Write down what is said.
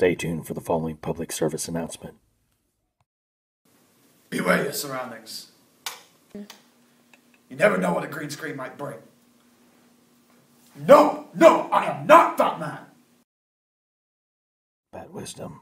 Stay tuned for the following public service announcement. Beware your surroundings. You never know what a green screen might bring. No, no, I am not that man. Bat wisdom.